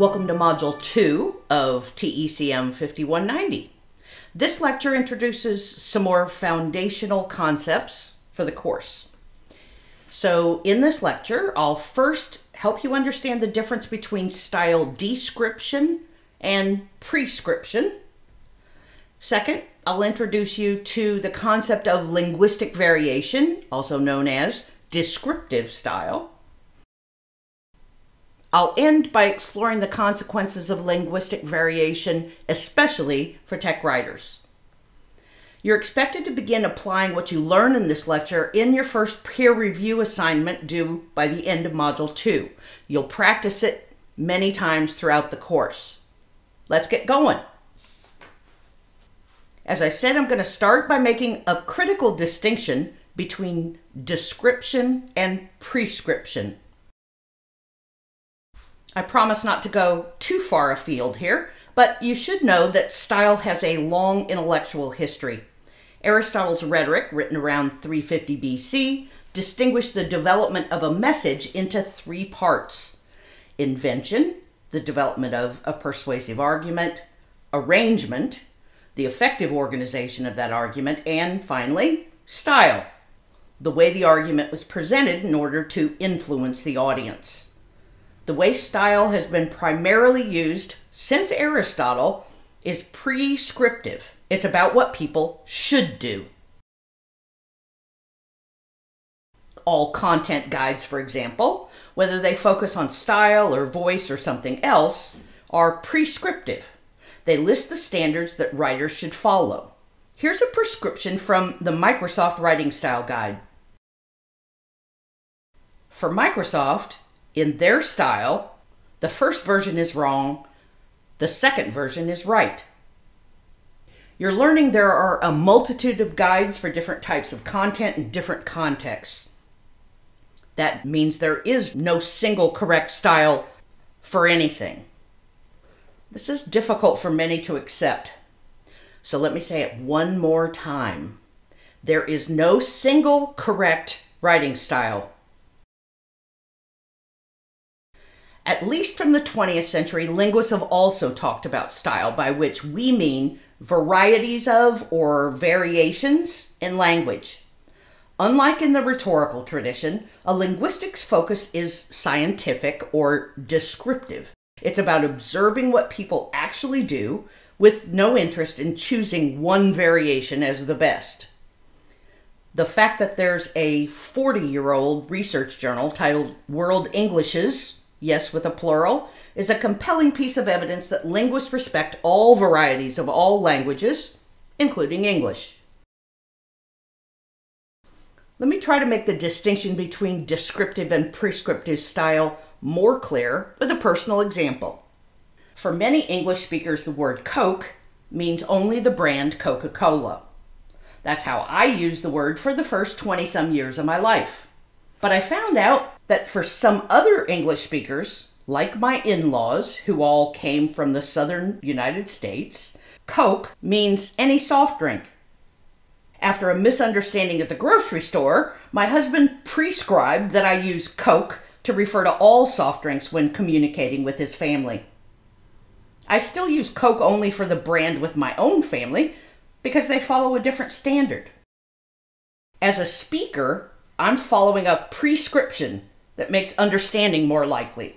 Welcome to Module 2 of TECM 5190. This lecture introduces some more foundational concepts for the course. So, in this lecture, I'll first help you understand the difference between style description and prescription. Second, I'll introduce you to the concept of linguistic variation, also known as descriptive style. I'll end by exploring the consequences of linguistic variation, especially for tech writers. You're expected to begin applying what you learn in this lecture in your first peer review assignment due by the end of Module 2. You'll practice it many times throughout the course. Let's get going. As I said, I'm going to start by making a critical distinction between description and prescription. I promise not to go too far afield here, but you should know that style has a long intellectual history. Aristotle's rhetoric, written around 350 BC, distinguished the development of a message into three parts invention, the development of a persuasive argument, arrangement, the effective organization of that argument, and finally, style, the way the argument was presented in order to influence the audience. The way style has been primarily used since Aristotle is prescriptive. It's about what people should do. All content guides, for example, whether they focus on style or voice or something else, are prescriptive. They list the standards that writers should follow. Here's a prescription from the Microsoft Writing Style Guide. For Microsoft, in their style, the first version is wrong, the second version is right. You're learning there are a multitude of guides for different types of content in different contexts. That means there is no single correct style for anything. This is difficult for many to accept. So let me say it one more time. There is no single correct writing style. At least from the 20th century, linguists have also talked about style, by which we mean varieties of or variations in language. Unlike in the rhetorical tradition, a linguistics focus is scientific or descriptive. It's about observing what people actually do with no interest in choosing one variation as the best. The fact that there's a 40 year old research journal titled World Englishes yes with a plural, is a compelling piece of evidence that linguists respect all varieties of all languages, including English. Let me try to make the distinction between descriptive and prescriptive style more clear with a personal example. For many English speakers, the word Coke means only the brand Coca Cola. That's how I used the word for the first 20 some years of my life. But I found out that for some other English speakers, like my in laws, who all came from the southern United States, Coke means any soft drink. After a misunderstanding at the grocery store, my husband prescribed that I use Coke to refer to all soft drinks when communicating with his family. I still use Coke only for the brand with my own family because they follow a different standard. As a speaker, I'm following a prescription that makes understanding more likely.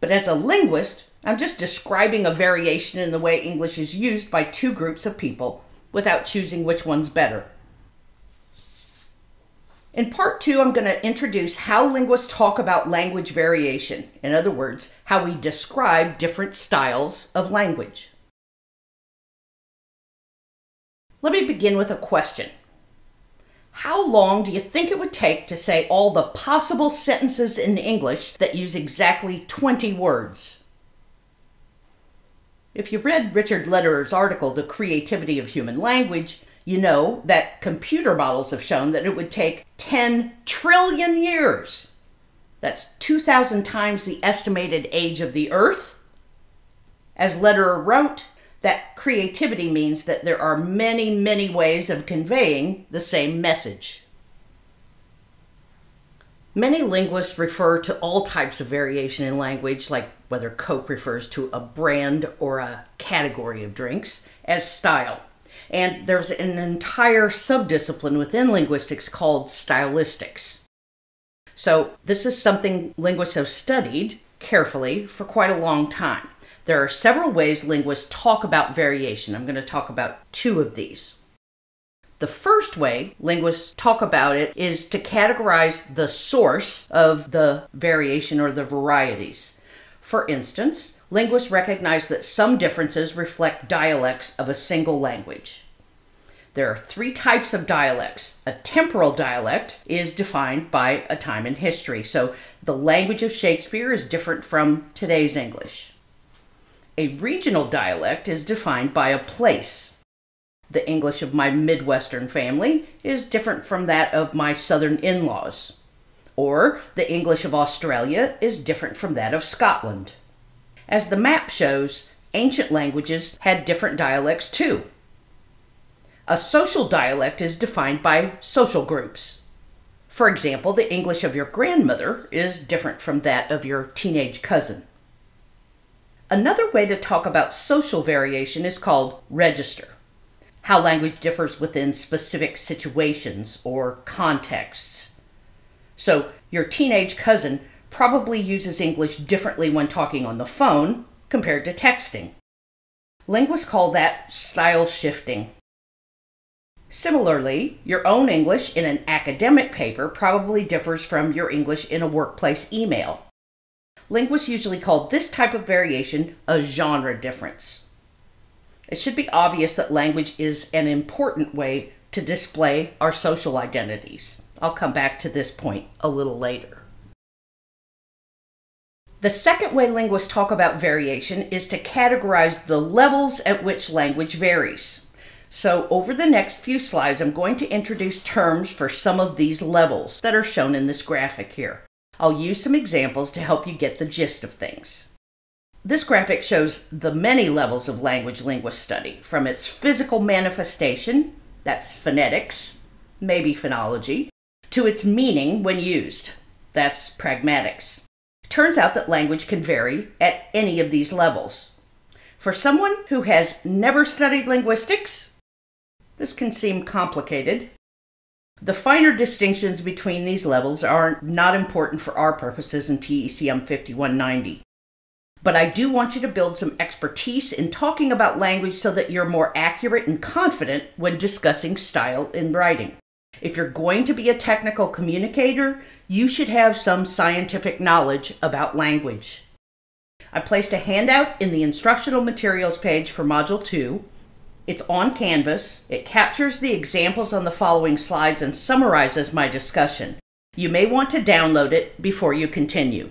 But as a linguist, I'm just describing a variation in the way English is used by two groups of people without choosing which one's better. In part two, I'm going to introduce how linguists talk about language variation. In other words, how we describe different styles of language. Let me begin with a question. How long do you think it would take to say all the possible sentences in English that use exactly 20 words? If you read Richard Lederer's article, The Creativity of Human Language, you know that computer models have shown that it would take 10 trillion years. That's 2,000 times the estimated age of the Earth. As Lederer wrote, that creativity means that there are many, many ways of conveying the same message. Many linguists refer to all types of variation in language, like whether Coke refers to a brand or a category of drinks, as style. And there's an entire subdiscipline within linguistics called stylistics. So, this is something linguists have studied carefully for quite a long time. There are several ways linguists talk about variation. I'm going to talk about two of these. The first way linguists talk about it is to categorize the source of the variation or the varieties. For instance, linguists recognize that some differences reflect dialects of a single language. There are three types of dialects. A temporal dialect is defined by a time in history. So the language of Shakespeare is different from today's English. A regional dialect is defined by a place. The English of my Midwestern family is different from that of my Southern in laws. Or the English of Australia is different from that of Scotland. As the map shows, ancient languages had different dialects too. A social dialect is defined by social groups. For example, the English of your grandmother is different from that of your teenage cousin. Another way to talk about social variation is called register how language differs within specific situations or contexts. So, your teenage cousin probably uses English differently when talking on the phone compared to texting. Linguists call that style shifting. Similarly, your own English in an academic paper probably differs from your English in a workplace email. Linguists usually call this type of variation a genre difference. It should be obvious that language is an important way to display our social identities. I'll come back to this point a little later. The second way linguists talk about variation is to categorize the levels at which language varies. So, over the next few slides, I'm going to introduce terms for some of these levels that are shown in this graphic here. I'll use some examples to help you get the gist of things. This graphic shows the many levels of language linguist study, from its physical manifestation, that's phonetics, maybe phonology, to its meaning when used, that's pragmatics. Turns out that language can vary at any of these levels. For someone who has never studied linguistics, this can seem complicated. The finer distinctions between these levels are not important for our purposes in TECM 5190. But I do want you to build some expertise in talking about language so that you're more accurate and confident when discussing style in writing. If you're going to be a technical communicator, you should have some scientific knowledge about language. I placed a handout in the instructional materials page for Module 2. It's on Canvas. It captures the examples on the following slides and summarizes my discussion. You may want to download it before you continue.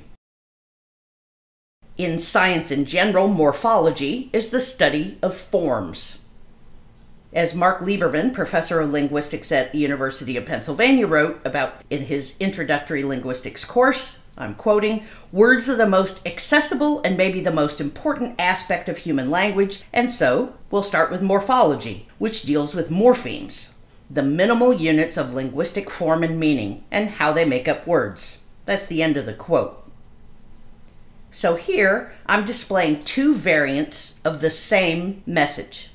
In science in general, morphology is the study of forms. As Mark Liberman, professor of linguistics at the University of Pennsylvania, wrote about in his introductory linguistics course, I'm quoting, words are the most accessible and maybe the most important aspect of human language, and so we'll start with morphology, which deals with morphemes, the minimal units of linguistic form and meaning, and how they make up words. That's the end of the quote. So here I'm displaying two variants of the same message.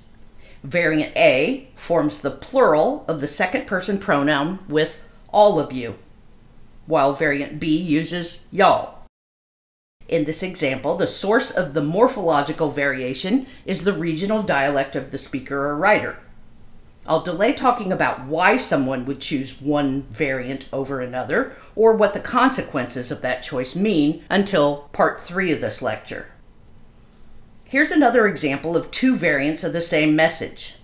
Variant A forms the plural of the second person pronoun with all of you, while variant B uses y'all. In this example, the source of the morphological variation is the regional dialect of the speaker or writer. I'll delay talking about why someone would choose one variant over another or what the consequences of that choice mean until part three of this lecture. Here's another example of two variants of the same message.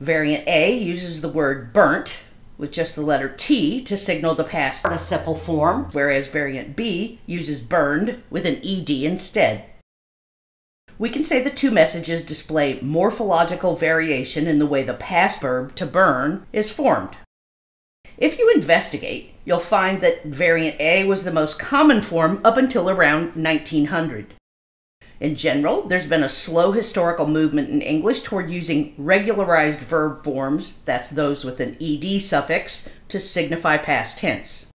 Variant A uses the word burnt with just the letter T to signal the past participle form, whereas variant B uses burned with an ED instead. We can say the two messages display morphological variation in the way the past verb to burn is formed. If you investigate, you'll find that variant A was the most common form up until around 1900. In general, there's been a slow historical movement in English toward using regularized verb forms, that's those with an ed suffix, to signify past tense.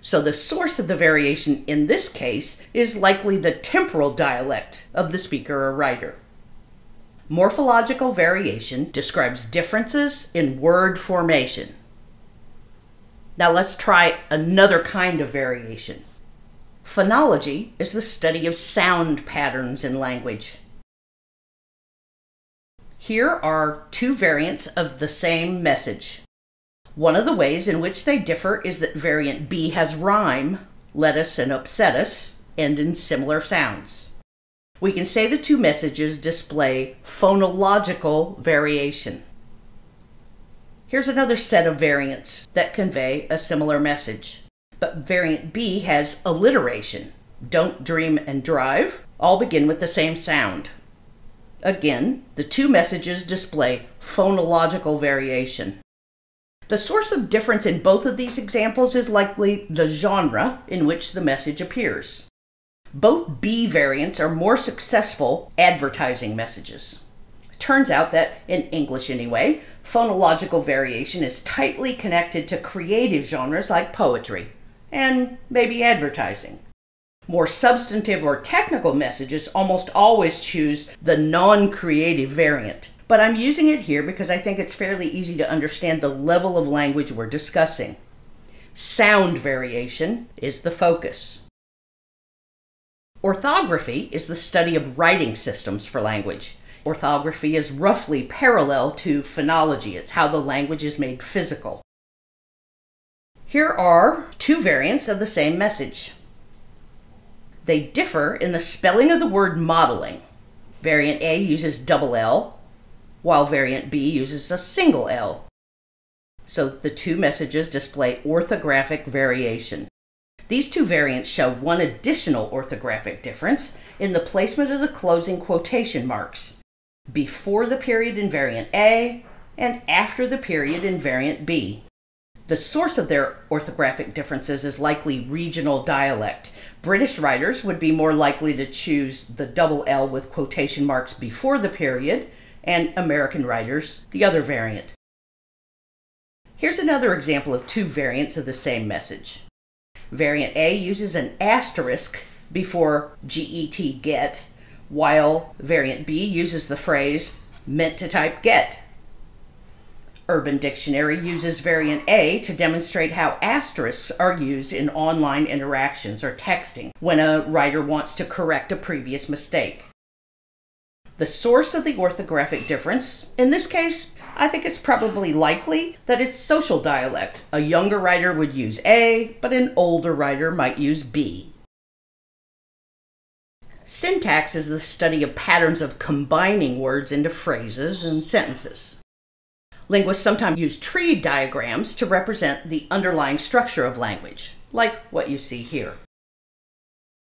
So the source of the variation in this case is likely the temporal dialect of the speaker or writer. Morphological variation describes differences in word formation. Now let's try another kind of variation. Phonology is the study of sound patterns in language. Here are two variants of the same message. One of the ways in which they differ is that variant B has rhyme, let us and upset us, end in similar sounds. We can say the two messages display phonological variation. Here's another set of variants that convey a similar message. But variant B has alliteration. Don't dream and drive all begin with the same sound. Again, the two messages display phonological variation. The source of difference in both of these examples is likely the genre in which the message appears. Both B variants are more successful advertising messages. Turns out that, in English anyway, phonological variation is tightly connected to creative genres like poetry and maybe advertising. More substantive or technical messages almost always choose the non creative variant but I'm using it here because I think it's fairly easy to understand the level of language we're discussing. Sound variation is the focus. Orthography is the study of writing systems for language. Orthography is roughly parallel to phonology, it's how the language is made physical. Here are two variants of the same message. They differ in the spelling of the word modeling. Variant A uses double L, while variant B uses a single L. So the two messages display orthographic variation. These two variants show one additional orthographic difference in the placement of the closing quotation marks before the period in variant A and after the period in variant B. The source of their orthographic differences is likely regional dialect. British writers would be more likely to choose the double L with quotation marks before the period, and American writers, the other variant. Here's another example of two variants of the same message. Variant A uses an asterisk before GET get, while variant B uses the phrase meant to type get. Urban Dictionary uses variant A to demonstrate how asterisks are used in online interactions or texting when a writer wants to correct a previous mistake the source of the orthographic difference. In this case, I think it's probably likely that it's social dialect. A younger writer would use A, but an older writer might use B. Syntax is the study of patterns of combining words into phrases and sentences. Linguists sometimes use tree diagrams to represent the underlying structure of language, like what you see here.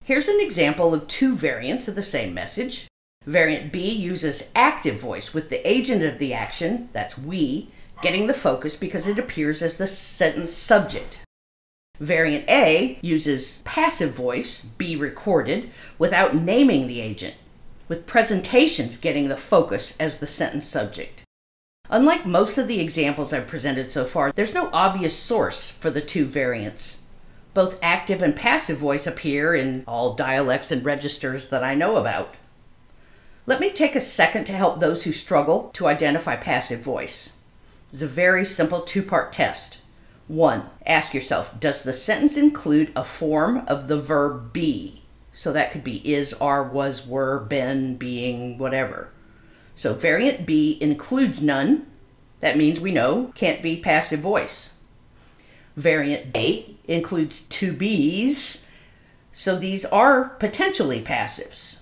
Here's an example of two variants of the same message. Variant B uses active voice with the agent of the action, that's we, getting the focus because it appears as the sentence subject. Variant A uses passive voice, be recorded, without naming the agent, with presentations getting the focus as the sentence subject. Unlike most of the examples I've presented so far, there's no obvious source for the two variants. Both active and passive voice appear in all dialects and registers that I know about. Let me take a second to help those who struggle to identify passive voice. It's a very simple two part test. One, ask yourself Does the sentence include a form of the verb be? So that could be is, are, was, were, been, being, whatever. So variant B includes none. That means we know can't be passive voice. Variant A includes two Bs. So these are potentially passives.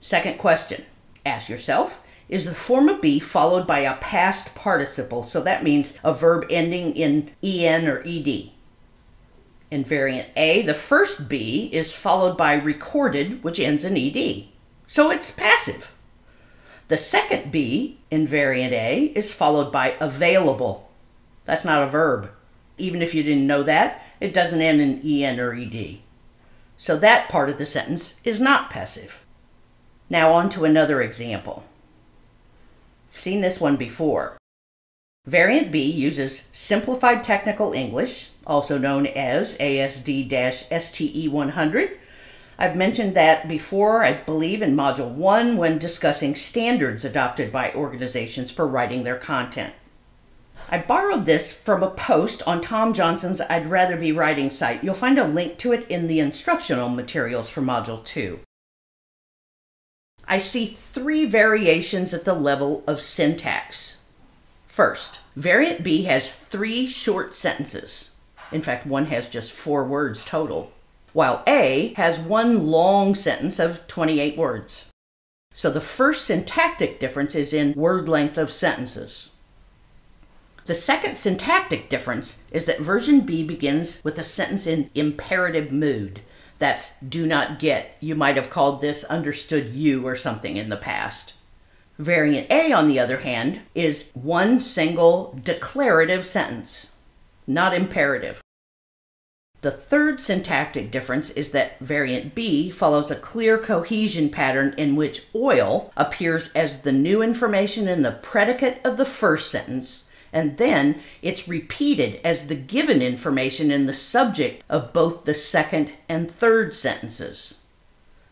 Second question ask yourself is the form of be followed by a past participle? So that means a verb ending in en or ed. In variant A, the first be is followed by recorded, which ends in ed. So it's passive. The second be in variant A is followed by available. That's not a verb. Even if you didn't know that, it doesn't end in en or ed. So that part of the sentence is not passive. Now, on to another example. Seen this one before. Variant B uses simplified technical English, also known as ASD STE 100. I've mentioned that before, I believe, in Module 1 when discussing standards adopted by organizations for writing their content. I borrowed this from a post on Tom Johnson's I'd Rather Be Writing site. You'll find a link to it in the instructional materials for Module 2. I see three variations at the level of syntax. First, variant B has three short sentences. In fact, one has just four words total, while A has one long sentence of 28 words. So the first syntactic difference is in word length of sentences. The second syntactic difference is that version B begins with a sentence in imperative mood. That's do not get. You might have called this understood you or something in the past. Variant A, on the other hand, is one single declarative sentence, not imperative. The third syntactic difference is that variant B follows a clear cohesion pattern in which oil appears as the new information in the predicate of the first sentence, and then it's repeated as the given information in the subject of both the second and third sentences.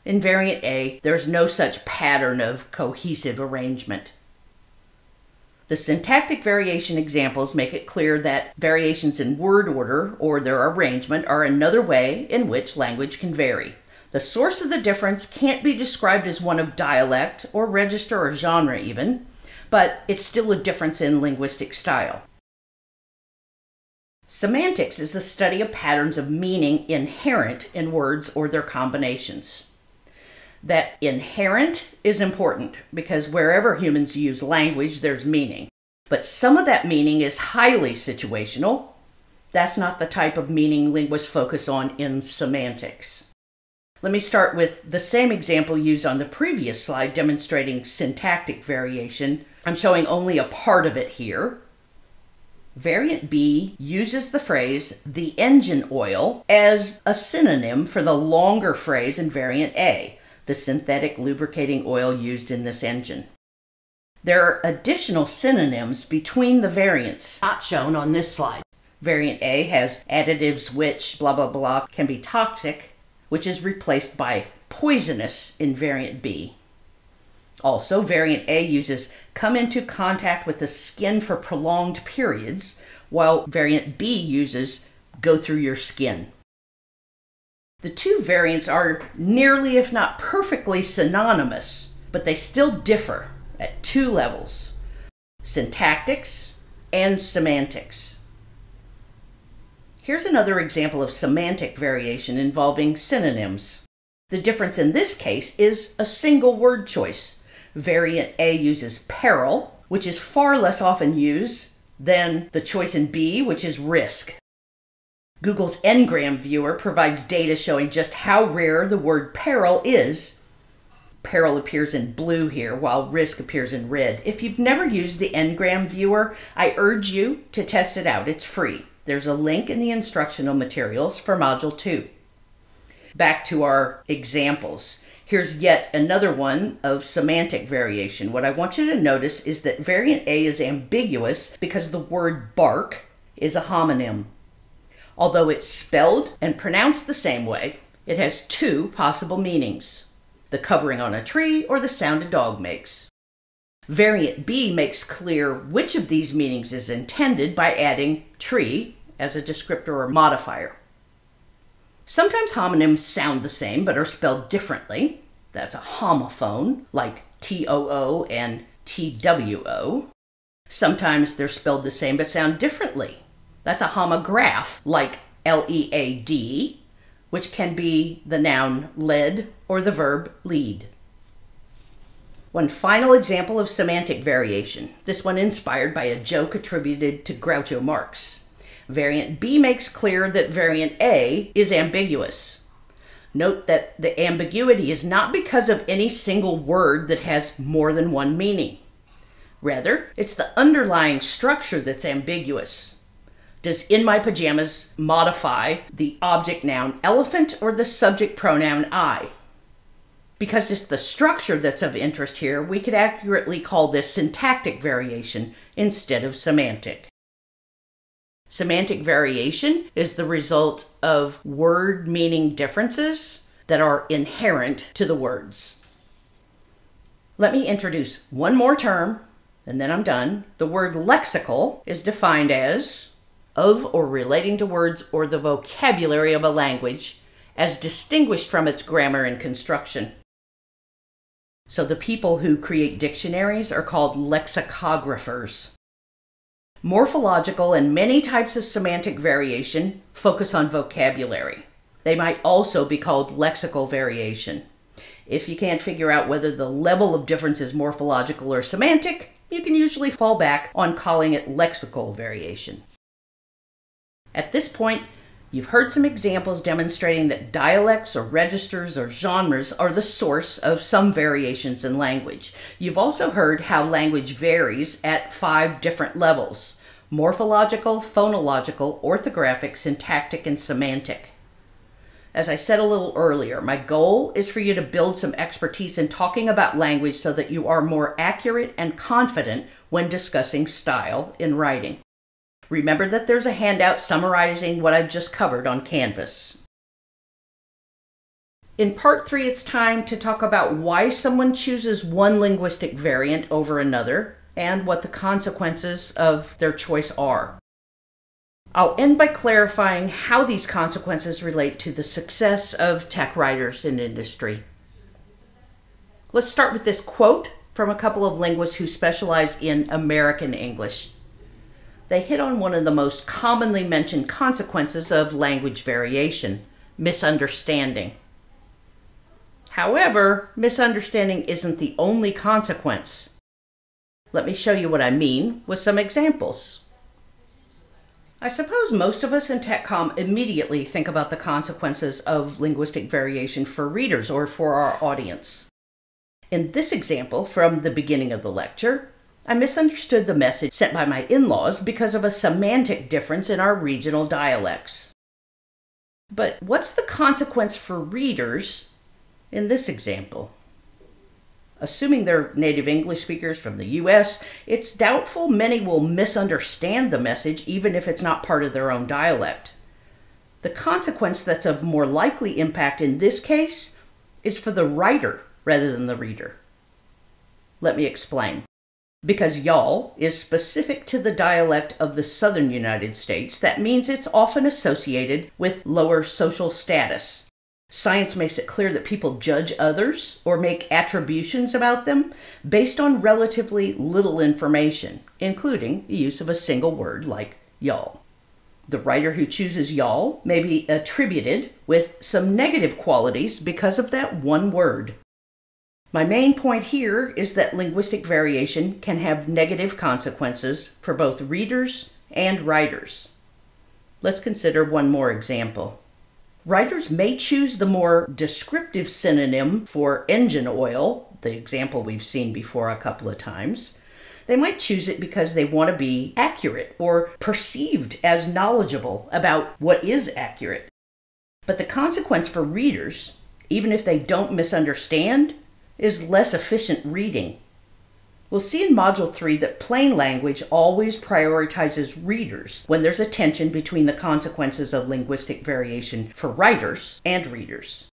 In variant A, there's no such pattern of cohesive arrangement. The syntactic variation examples make it clear that variations in word order or their arrangement are another way in which language can vary. The source of the difference can't be described as one of dialect or register or genre, even, but it's still a difference in linguistic style. Semantics is the study of patterns of meaning inherent in words or their combinations that inherent is important because wherever humans use language, there's meaning. But some of that meaning is highly situational. That's not the type of meaning linguists focus on in semantics. Let me start with the same example used on the previous slide demonstrating syntactic variation. I'm showing only a part of it here. Variant B uses the phrase the engine oil as a synonym for the longer phrase in variant A the synthetic lubricating oil used in this engine. There are additional synonyms between the variants, not shown on this slide. Variant A has additives which, blah blah blah, can be toxic, which is replaced by poisonous in variant B. Also, variant A uses come into contact with the skin for prolonged periods, while variant B uses go through your skin. The two variants are nearly, if not perfectly, synonymous, but they still differ at two levels syntactics and semantics. Here's another example of semantic variation involving synonyms. The difference in this case is a single word choice. Variant A uses peril, which is far less often used than the choice in B, which is risk. Google's Ngram viewer provides data showing just how rare the word peril is. Peril appears in blue here, while risk appears in red. If you've never used the Ngram viewer, I urge you to test it out. It's free. There's a link in the instructional materials for Module 2. Back to our examples. Here's yet another one of semantic variation. What I want you to notice is that variant A is ambiguous because the word bark is a homonym. Although it's spelled and pronounced the same way, it has two possible meanings the covering on a tree or the sound a dog makes. Variant B makes clear which of these meanings is intended by adding tree as a descriptor or modifier. Sometimes homonyms sound the same but are spelled differently. That's a homophone, like T O O and T W O. Sometimes they're spelled the same but sound differently, that's a homograph, like L E A D, which can be the noun led or the verb lead. One final example of semantic variation, this one inspired by a joke attributed to Groucho Marx. Variant B makes clear that variant A is ambiguous. Note that the ambiguity is not because of any single word that has more than one meaning. Rather, it's the underlying structure that's ambiguous. Does in my pajamas modify the object noun elephant or the subject pronoun I? Because it's the structure that's of interest here, we could accurately call this syntactic variation instead of semantic. Semantic variation is the result of word meaning differences that are inherent to the words. Let me introduce one more term and then I'm done. The word lexical is defined as of or relating to words or the vocabulary of a language as distinguished from its grammar and construction. So the people who create dictionaries are called lexicographers. Morphological and many types of semantic variation focus on vocabulary. They might also be called lexical variation. If you can't figure out whether the level of difference is morphological or semantic, you can usually fall back on calling it lexical variation. At this point, you've heard some examples demonstrating that dialects or registers or genres are the source of some variations in language. You've also heard how language varies at five different levels morphological, phonological, orthographic, syntactic, and semantic. As I said a little earlier, my goal is for you to build some expertise in talking about language so that you are more accurate and confident when discussing style in writing. Remember that there's a handout summarizing what I've just covered on Canvas. In part three, it's time to talk about why someone chooses one linguistic variant over another and what the consequences of their choice are. I'll end by clarifying how these consequences relate to the success of tech writers in industry. Let's start with this quote from a couple of linguists who specialize in American English. They hit on one of the most commonly mentioned consequences of language variation misunderstanding. However, misunderstanding isn't the only consequence. Let me show you what I mean with some examples. I suppose most of us in TechCom immediately think about the consequences of linguistic variation for readers or for our audience. In this example from the beginning of the lecture, I misunderstood the message sent by my in laws because of a semantic difference in our regional dialects. But what's the consequence for readers in this example? Assuming they're native English speakers from the US, it's doubtful many will misunderstand the message even if it's not part of their own dialect. The consequence that's of more likely impact in this case is for the writer rather than the reader. Let me explain. Because y'all is specific to the dialect of the southern United States, that means it's often associated with lower social status. Science makes it clear that people judge others or make attributions about them based on relatively little information, including the use of a single word like y'all. The writer who chooses y'all may be attributed with some negative qualities because of that one word. My main point here is that linguistic variation can have negative consequences for both readers and writers. Let's consider one more example. Writers may choose the more descriptive synonym for engine oil, the example we've seen before a couple of times. They might choose it because they want to be accurate or perceived as knowledgeable about what is accurate. But the consequence for readers, even if they don't misunderstand, is less efficient reading. We'll see in Module 3 that plain language always prioritizes readers when there's a tension between the consequences of linguistic variation for writers and readers.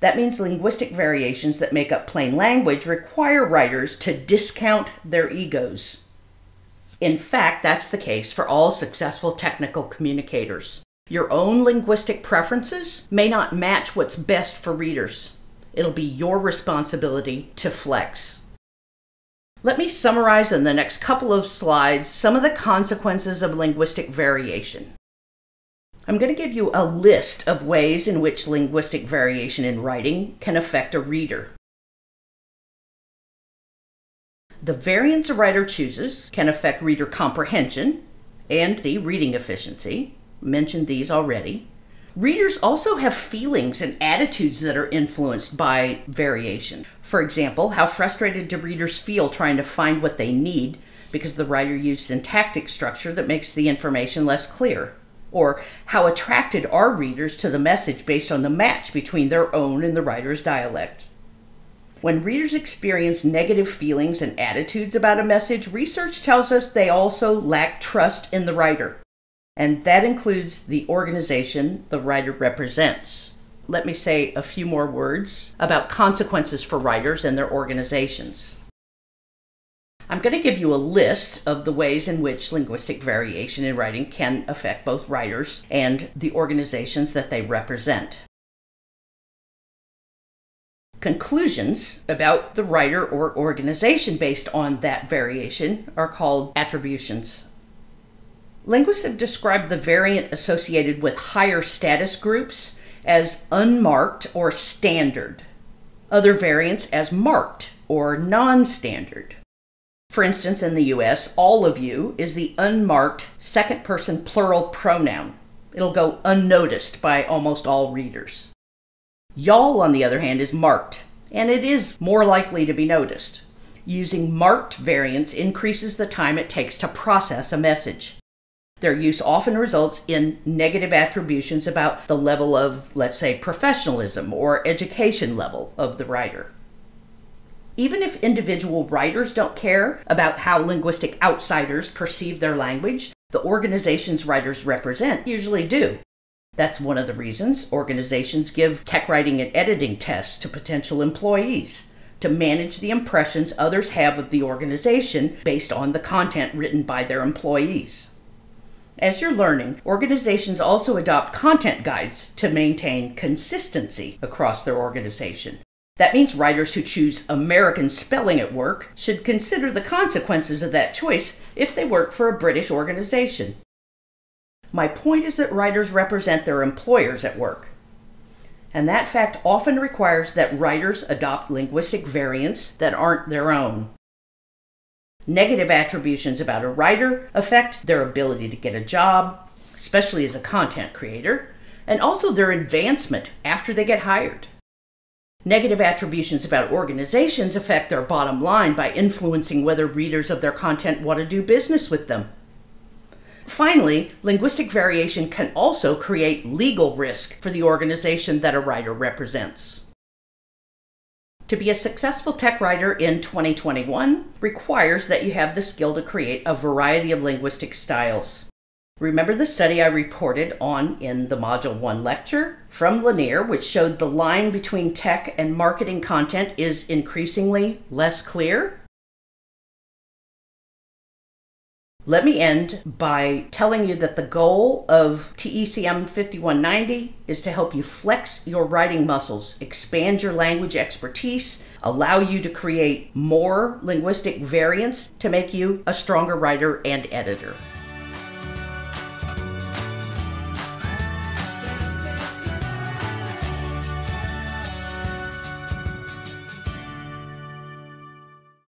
That means linguistic variations that make up plain language require writers to discount their egos. In fact, that's the case for all successful technical communicators. Your own linguistic preferences may not match what's best for readers. It'll be your responsibility to flex. Let me summarize in the next couple of slides some of the consequences of linguistic variation. I'm going to give you a list of ways in which linguistic variation in writing can affect a reader. The variants a writer chooses can affect reader comprehension and the reading efficiency. Mentioned these already. Readers also have feelings and attitudes that are influenced by variation. For example, how frustrated do readers feel trying to find what they need because the writer used syntactic structure that makes the information less clear? Or how attracted are readers to the message based on the match between their own and the writer's dialect? When readers experience negative feelings and attitudes about a message, research tells us they also lack trust in the writer. And that includes the organization the writer represents. Let me say a few more words about consequences for writers and their organizations. I'm going to give you a list of the ways in which linguistic variation in writing can affect both writers and the organizations that they represent. Conclusions about the writer or organization based on that variation are called attributions. Linguists have described the variant associated with higher status groups as unmarked or standard, other variants as marked or non standard. For instance, in the US, all of you is the unmarked second person plural pronoun. It'll go unnoticed by almost all readers. Y'all, on the other hand, is marked, and it is more likely to be noticed. Using marked variants increases the time it takes to process a message. Their use often results in negative attributions about the level of, let's say, professionalism or education level of the writer. Even if individual writers don't care about how linguistic outsiders perceive their language, the organizations writers represent usually do. That's one of the reasons organizations give tech writing and editing tests to potential employees to manage the impressions others have of the organization based on the content written by their employees. As you're learning, organizations also adopt content guides to maintain consistency across their organization. That means writers who choose American spelling at work should consider the consequences of that choice if they work for a British organization. My point is that writers represent their employers at work. And that fact often requires that writers adopt linguistic variants that aren't their own. Negative attributions about a writer affect their ability to get a job, especially as a content creator, and also their advancement after they get hired. Negative attributions about organizations affect their bottom line by influencing whether readers of their content want to do business with them. Finally, linguistic variation can also create legal risk for the organization that a writer represents. To be a successful tech writer in 2021 requires that you have the skill to create a variety of linguistic styles. Remember the study I reported on in the Module 1 lecture from Lanier, which showed the line between tech and marketing content is increasingly less clear? Let me end by telling you that the goal of TECM 5190 is to help you flex your writing muscles, expand your language expertise, allow you to create more linguistic variants to make you a stronger writer and editor.